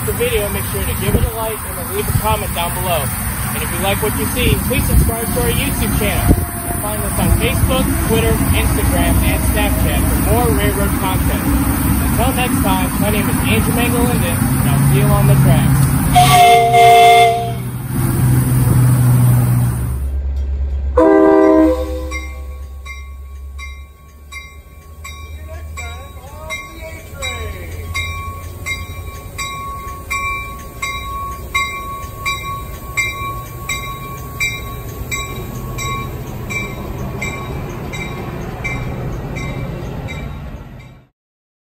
Like the video, make sure to give it a like and leave a comment down below. And if you like what you see, please subscribe to our YouTube channel. Find us on Facebook, Twitter, Instagram, and Snapchat for more railroad content. Until next time, my name is Andrew Mangalinden, and I'll see you on the track.